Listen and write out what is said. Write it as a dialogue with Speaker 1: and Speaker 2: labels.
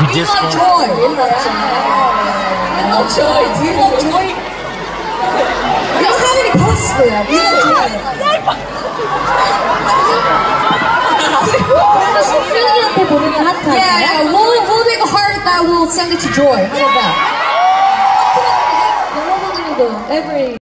Speaker 1: We just
Speaker 2: love
Speaker 1: joy. We love joy. We love joy. Do you love joy? We don't have any posts for that. We love joy. Yeah, yeah. We'll, we'll make a heart that will send it to joy. How about that?
Speaker 3: 여러분들도 every